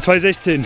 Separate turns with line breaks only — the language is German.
2016.